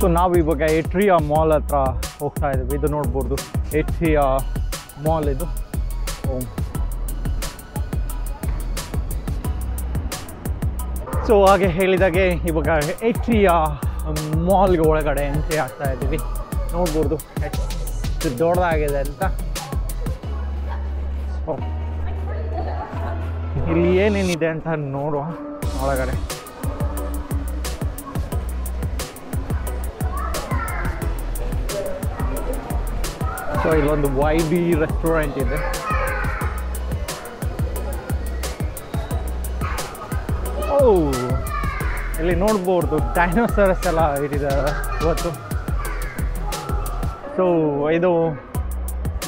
So ನಾವು ಇವಾಗ atria mall ಹತ್ರ ಹೋಗ್ತಾ ಇದ್ದೀವಿ. ಇದು ನೋಡ್ಬೋದು. ಏಟ್ರಿಯಾ ಮಾಲ್ ಇದು. ಸೊ ಹಾಗೆ ಹೇಳಿದಾಗೆ ಇವಾಗ ಎಟ್ರಿಯ ಮಾಲ್ಗೆ ಒಳಗಡೆ ಎಂಟ್ರಿ ಆಗ್ತಾ ಇದ್ದೀವಿ. ನೋಡ್ಬೋದು. ಎಷ್ಟು ದೊಡ್ಡದಾಗಿದೆ ಅಂತ. ಇಲ್ಲಿ ಏನೇನಿದೆ ಅಂತ ನೋಡುವ ಒಳಗಡೆ. ಇಲ್ಲೊಂದು ವೈ ಬಿ ರೆಸ್ಟೋರೆಂಟ್ ಇದೆ. ಓ ಇಲ್ಲಿ ನೋಡ್ಬೋದು ಡೈನೋಸರಸ್ ಎಲ್ಲ ಇಟ್ಟಿದ್ದಾರೆ ಇವತ್ತು. ಸೊ ಇದು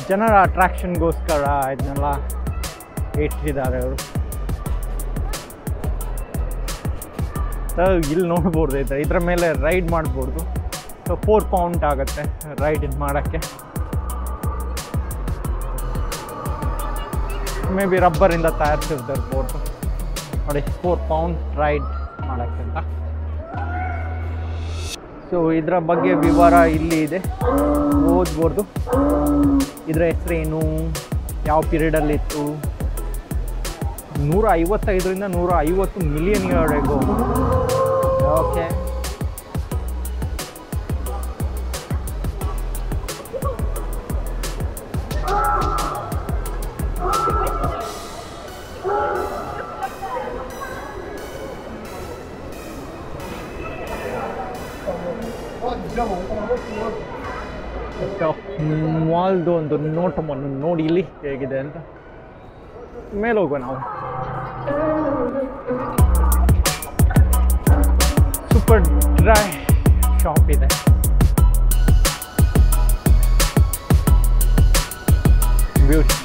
ಜನರ ಅಟ್ರಾಕ್ಷನ್ಗೋಸ್ಕರ ಇದನ್ನೆಲ್ಲ ಇಟ್ಟಿದ್ದಾರೆ ಅವರು. ಇಲ್ಲಿ ನೋಡ್ಬೋದು ಇದ್ರೆ ಇದರ ಮೇಲೆ ರೈಡ್ ಮಾಡ್ಬೋದು. ಸೊ ಫೋರ್ ಪೌಂಡ್ ಆಗುತ್ತೆ ರೈಡ್ ಮಾಡೋಕ್ಕೆ. ಮೇ ಬಿ ರಬ್ಬರಿಂದ ತಯಾರಿಸಿರ್ಬೋದು ನೋಡಿ ಫೋರ್ ಪೌಂಡ್ ರೈಡ್ ಮಾಡೋಕ್ಕಿಂತ ಸೊ ಇದರ ಬಗ್ಗೆ ವಿವರ ಇಲ್ಲಿ ಇದೆ. ಓದ್ಬೋದು. ಇದರ ಹೆಸರೇನು? ಯಾವ ಪೀರಿಯಡಲ್ಲಿ ಇತ್ತು? ನೂರ ಐವತ್ತೈದರಿಂದ ನೂರ ಐವತ್ತು ಮಿಲಿಯನ್ ಇಯರ್ವರೆಗೂ ಓಕೆ ಮಾಲ್ದು ಒಂದು ನೋಟವನ್ನು ನೋಡಿ ಇಲ್ಲಿ ಹೇಗಿದೆ ಅಂತ ಮೇಲೆ ಹೋಗುವ ನಾವು ಸೂಪರ್ ಡ್ರೈ ಶಾಪ್ ಇದೆ ಬ್ಯೂಟಿಫುಲ್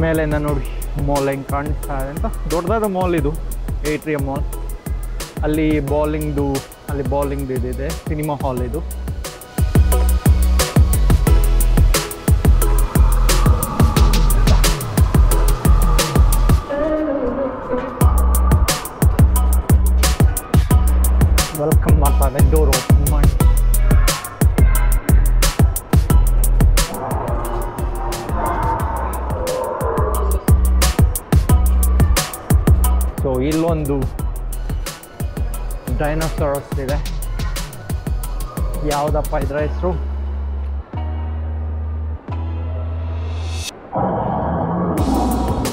ಮೇಲಿಂದ ನೋಡಿ ಮಾಲ್ ಹೆಂಗೆ ಕಾಣಿಸ್ತಾ ಇದೆ ಅಂತ. ದೊಡ್ಡದಾದ ಮಾಲ್ ಇದು ಏಟ್ರಿಯಂ ಮಾಲ್ ಅಲ್ಲಿ ಬಾಲಿಂಗ್ದು ಅಲ್ಲಿ ಬಾಲಿಂಗ್ದು ಇದಿದೆ ಸಿನಿಮಾ ಹಾಲ್ ಇದು. ಇಲ್ಲೊಂದು ಡೈನೋಸಾರಸ್ ಇದೆ. ಯಾವುದಪ್ಪ ಇದರ ಹೆಸರು?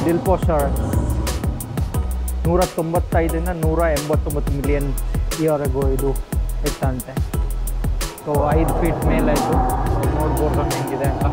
ಡಿಲ್ಪೋಸಾರಸ್ ನೂರ ತೊಂಬತ್ತೈದರಿಂದ ನೂರ ಎಂಬತ್ತೊಂಬತ್ತು ಮಿಲಿಯನ್ ಈವರೆಗೂ ಇದು ಇತ್ತಂತೆ ಸೊ ಐದು ಫೀಟ್ ಮೇಲೆ ಇದು. ನೋಡ್ಬೋದು ಹೆಂಗಿದೆ ಅಂತ.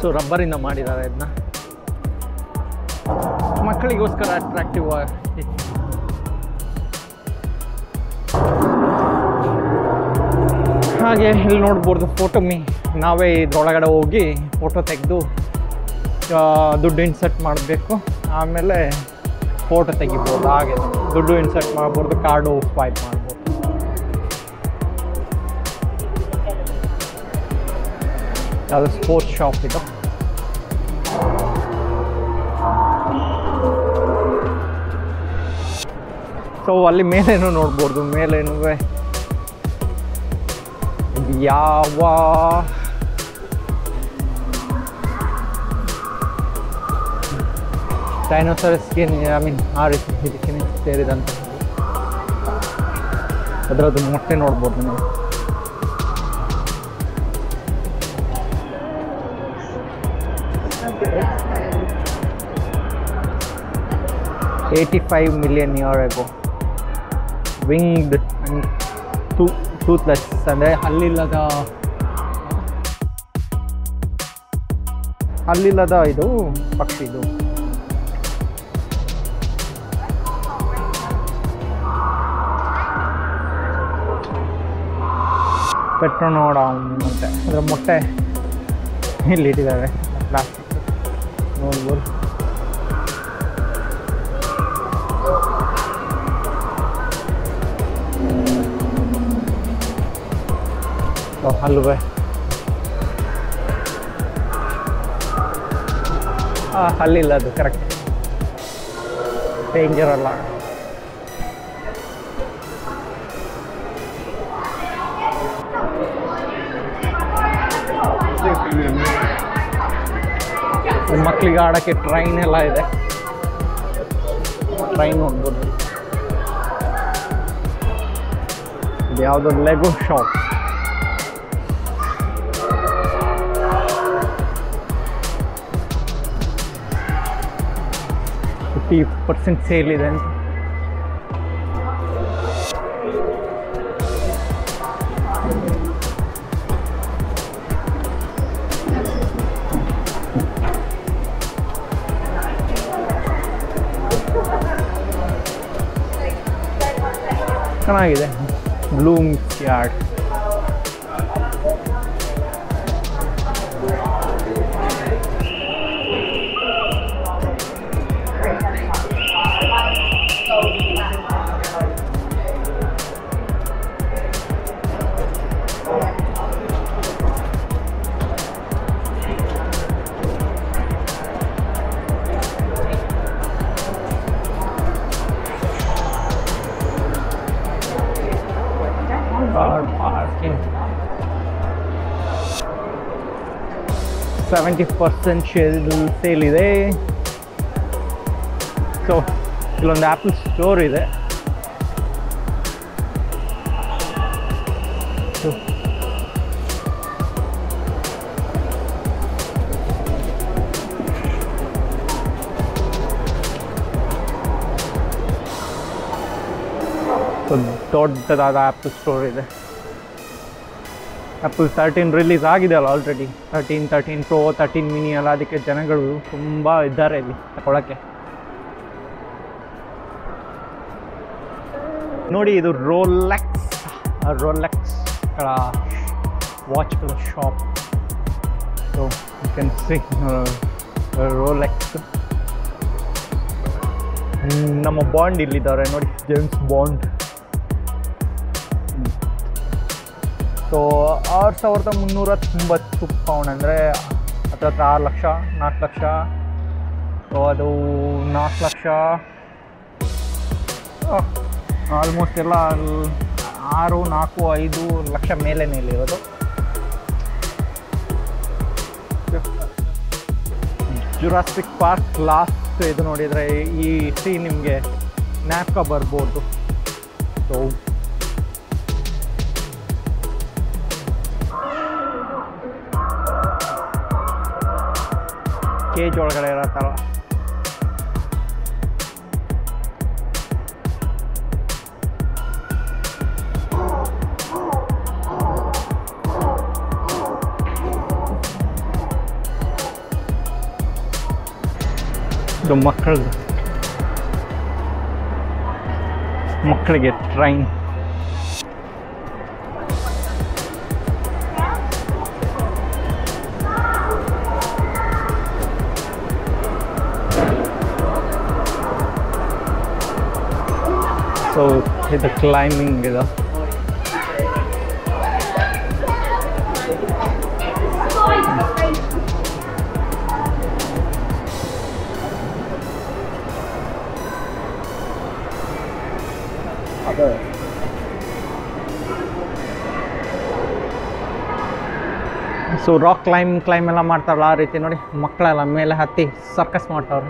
ಸೊ ರಬ್ಬರಿಂದ ಮಾಡಿದ್ದಾರೆ ಇದನ್ನ. ಮಕ್ಕಳಿಗೋಸ್ಕರ ಅಟ್ರಾಕ್ಟಿವ್ ಹಾಗೆ ಇಲ್ಲಿ ನೋಡ್ಬೋದು ಫೋಟೋ ಮೀ ನಾವೇ ಇದ್ರೊಳಗಡೆ ಹೋಗಿ ಫೋಟೋ ತೆಗೆದು ದುಡ್ಡು ಇನ್ಸರ್ಟ್ ಮಾಡಬೇಕು. ಆಮೇಲೆ ಫೋಟೋ ತೆಗಿಬೋದು. ಹಾಗೆ ದುಡ್ಡು ಇನ್ಸರ್ಟ್ ಮಾಡ್ಬೋದು card swipe ಮಾಡ್ಬೋದು ಅದು ಸ್ಪೋರ್ಟ್ಸ್ ಶಾಪ್ ಇದು ಸೊ ಅಲ್ಲಿ ಮೇಲೇನು ನೋಡ್ಬೋದು ಮೇಲೇನು ಯಾವ ಡೈನೋಸರಸ್ಗೆ ಐ ಮೀನ್ ಆ ರೀತಿ ಇದಕ್ಕೆ ಸೇರಿದಂಥ ಅದರದ್ದು ಮೊಟ್ಟೆ ನೋಡ್ಬೋದು ನೀವು eighty five million year ago winged and two toothless ಅಂದರೆ ಹಲ್ಲಿಲ್ಲದ ಹಲ್ಲಿಲ್ಲದ ಇದು ಪಕ್ಷಿ ಇದು ಪೆಟ್ರೋನೋಡ ಅಂತೆ ಅದರ ಮೊಟ್ಟೆ ಇಲ್ಲಿ ಇಟ್ಟಿದ್ದಾರೆ ಪ್ಲಾಸ್ಟಿಕ್ ನೋಡ್ಬೋದು ಓ, ಹಲ್ವೆ ಆ, ಹಲ್ಲಿಲ್ಲ ಅದು ಕರೆಕ್ಟ್ ಡೇಂಜರ್ ಅಲ್ಲ ಮಕ್ಕಳಿಗೆ ಆಡೋಕ್ಕೆ ಟ್ರೈನ್ ಎಲ್ಲ ಇದೆ ಟ್ರೈನ್ ನೋಡ್ಬೋದು ಇದು ಯಾವುದೋ Lego shop fifty percent sale ಇದೆ ಅಂತ ಚೆನ್ನಾಗಿದೆ ಬ್ಲೂಮ್ಸ್ ಯಾರ್ಡ್ ಸೆವೆಂಟಿ ಪರ್ಸೆಂಟ್ ಶೇರ್ ಸೇಲ್ ಇದೆ. ಸೊ ಇಲ್ಲೊಂದು ಆ್ಯಪಲ್ ಸ್ಟೋರ್ ಇದೆ. ದೊಡ್ಡದಾದ ಆ್ಯಪಲ್ ಸ್ಟೋರ್ ಇದೆ. ಆ್ಯಪಲ್ ತರ್ಟೀನ್ ರಿಲೀಸ್ ಆಗಿದೆ ಅಲ್ಲ already thirteen thirteen pro thirteen mini ಅಲ್ಲ ಅದಕ್ಕೆ ಜನಗಳು ತುಂಬ ಇದ್ದಾರೆ ಇಲ್ಲಿ ತಗೊಳಕ್ಕೆ ನೋಡಿ ಇದು ರೋಲೆಕ್ಸ್ ರೋಲೆಕ್ಸ್ಗಳ ವಾಚ್ಗಳ shop so you can see Rolex ನಮ್ಮ ಬಾಂಡ್ ಇಲ್ಲಿದ್ದಾರೆ. ನೋಡಿ ಜೇಮ್ಸ್ ಬಾಂಡ್ ಸೊ ಆರು ಸಾವಿರದ ಮುನ್ನೂರ ತೊಂಬತ್ತು ಪೌಂಡ್ ಅಂದರೆ ಹತ್ರ ಹತ್ರ ಆರು ಲಕ್ಷ ನಾಲ್ಕು ಲಕ್ಷ. ಸೊ ಅದು ನಾಲ್ಕು ಲಕ್ಷ. ಆಲ್ಮೋಸ್ಟ್ ಎಲ್ಲ ಆರು ನಾಲ್ಕು ಐದು ಲಕ್ಷ ಮೇಲೆ ಇರೋದು. ಜುರಾಸ್ಟಿಕ್ ಪಾರ್ಕ್ ಲಾಸ್ಟ್ ಇದು ನೋಡಿದರೆ ಈ ಸಿ ನಿಮಗೆ ನ್ಯಾಪ್ಕ ಬರ್ಬೋದು. ಸೊ ಕೇಜ್ ಒಳಗಡೆ ಇರತ್ತಲ್ಲ ಇದು ಮಕ್ಕಳದು ಮಕ್ಕಳಿಗೆ ಟ್ರೈನ್ ಸೊ ಇದು ಕ್ಲೈಂಬಿಂಗ್ ಇದು ಸೊ ರಾಕ್ ಕ್ಲೈಮ್ ಕ್ಲೈಮ್ ಎಲ್ಲ ಮಾಡ್ತಾರಲ್ಲ ಆ ರೀತಿ ನೋಡಿ ಮಕ್ಕಳೆಲ್ಲ ಮೇಲೆ ಹತ್ತಿ ಸರ್ಕಸ್ ಮಾಡ್ತಾವ್ರೆ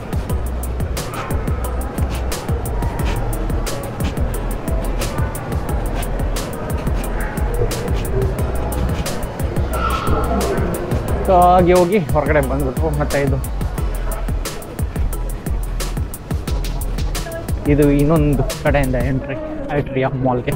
ಸೊ ಹಾಗೆ ಹೊರಗಡೆ ಬಂದ್ಬಿಟ್ಟು ಮತ್ತೆ ಇದು. ಇದು ಇನ್ನೊಂದು ಕಡೆಯಿಂದ ಎಂಟ್ರಿ ಐಟ್ರಿಯಾ ಮಾಲ್ಗೆ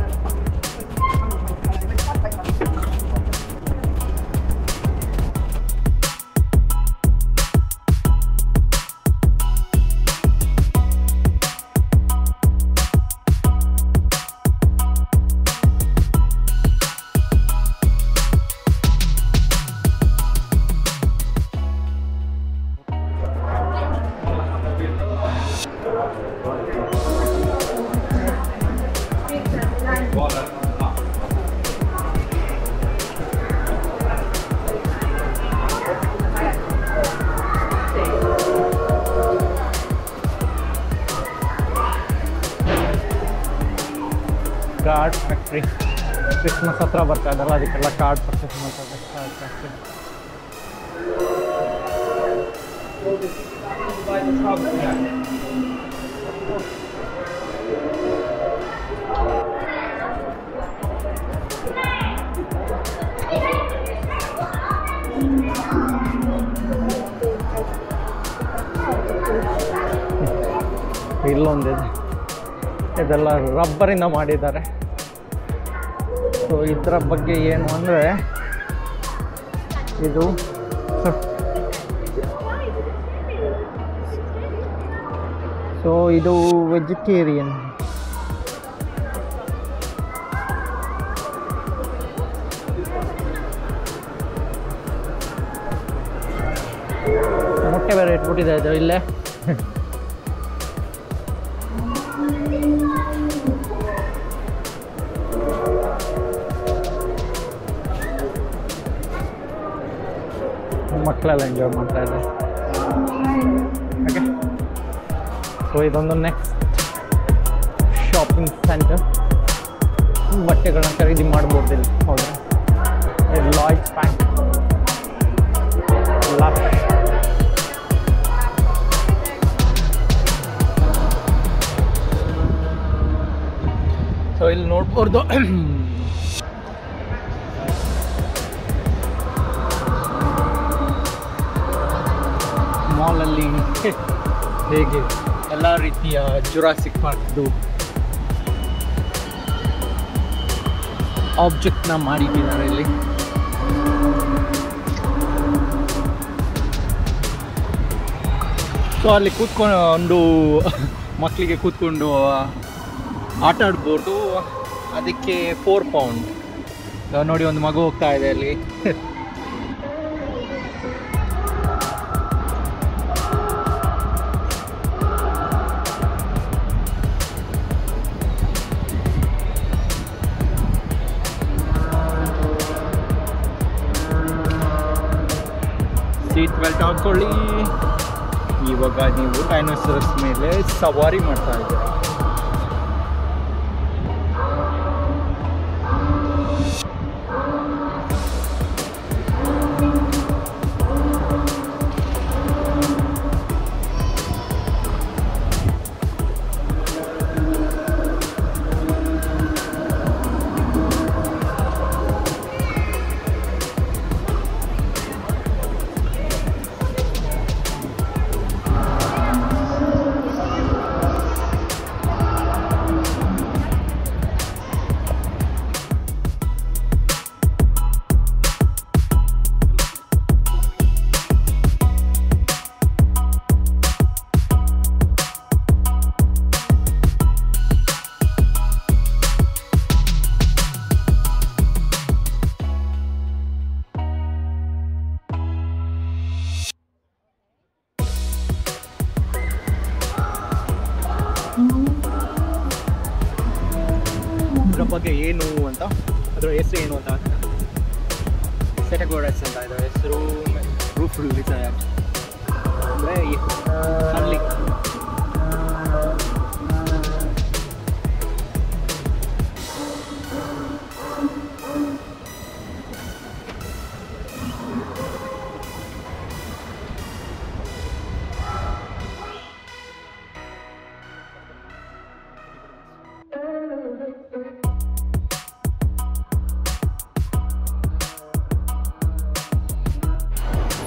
ಕಾರ್ಡ್ ಫ್ಯಾಕ್ಟ್ರಿ ಕ್ರಿಸ್ಮಸ್ ಹತ್ರ ಬರ್ತಾ ಇದಲ್ಲ ಅದಕ್ಕೆಲ್ಲ ಕಾರ್ಡ್ ಪರ್ಚೇಸ್ ಮಾಡ್ತಾರೆ ಕಾರ್ಡ್ ಫ್ಯಾಕ್ಟ್ರಿ ಇಲ್ಲೊಂದಿದೆ ಇದೆಲ್ಲ ರಬ್ಬರಿಂದ ಮಾಡಿದ್ದಾರೆ. ಸೊ ಇದರ ಬಗ್ಗೆ ಏನು ಅಂದರೆ, ಇದು ಸೊ ಇದು ವೆಜಿಟೇರಿಯನ್ ಮೊಟ್ಟೆ ಬೇರೆ ಇಟ್ಬಿಟ್ಟಿದೆ ಇದು ಇಲ್ಲೇ. ಮಕ್ಕಳೆಲ್ಲ ಎಂಜಾಯ್ ಮಾಡ್ತಾ ಇದ್ದಾರೆ ಓಕೆ ಸೊ ಇದೊಂದು ನೆಕ್ಸ್ಟ್ ಶಾಪಿಂಗ್ ಸೆಂಟರ್ ಬಟ್ಟೆಗಳನ್ನ ಖರೀದಿ ಮಾಡ್ಬೋದು ಇಲ್ಲಿ ಹೋದ್ರೆ ಲಾಯ್ಸ್ ಪ್ಯಾಂಕ್ ಸೊ ಇಲ್ಲಿ ನೋಡ್ಬೋದು ಮಾಲಲ್ಲಿ ಹೇಗೆ ಎಲ್ಲ ರೀತಿಯ ಜುರಾಸಿಕ್ ಪಾರ್ಕ್ದು ಆಬ್ಜೆಕ್ಟ್ನ ಮಾಡಿಟ್ಟಿದ್ದಾರೆ ಇಲ್ಲಿ. ಸೊ ಅಲ್ಲಿ ಕೂತ್ಕೊಂಡು ಮಕ್ಕಳಿಗೆ ಕೂತ್ಕೊಂಡು ಆಟ ಆಡ್ಬೋದು. ಅದಕ್ಕೆ ಫೋರ್ ಪೌಂಡ್ ನೋಡಿ, ಒಂದು ಮಗು ಹೋಗ್ತಾ ಇದೆ ಅಲ್ಲಿ. ಬೆಲ್ಟ್ ಇವಾಗ ನೀವು ಡೈನೋಸರಸ್ ಮೇಲೆ ಸವಾರಿ ಮಾಡ್ತಾ ಇದ್ದೀರಾ. ಇದ್ರ ಬಗ್ಗೆ ಏನು ಅಂತ ಅದರ ಹೆಸರು ಏನು ಅಂತ ಸೆಟಗೋಡಸ್ ಅಂತ ಇದರ ಹೆಸರು ರೂಫ್ ಈ ಅಂದರೆ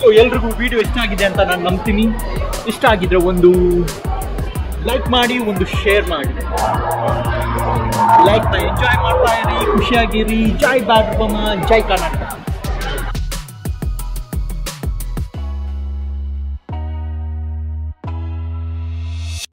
ಸೊ ಎಲ್ರಿಗೂ ವಿಡಿಯೋ ಇಷ್ಟ ಆಗಿದೆ ಅಂತ ನಾನು ನಂಬ್ತೀನಿ. ಇಷ್ಟ ಆಗಿದ್ರೆ ಒಂದು ಲೈಕ್ ಮಾಡಿ, ಒಂದು ಶೇರ್ ಮಾಡಿ. ಲೈಕ್ನ ಎಂಜಾಯ್ ಮಾಡ್ತಾ ಇರಿ, ಖುಷಿಯಾಗಿರಿ. ಜೈ ಬಾಬಮ್ಮ ಜೈ ಕರ್ನಾಟಕ.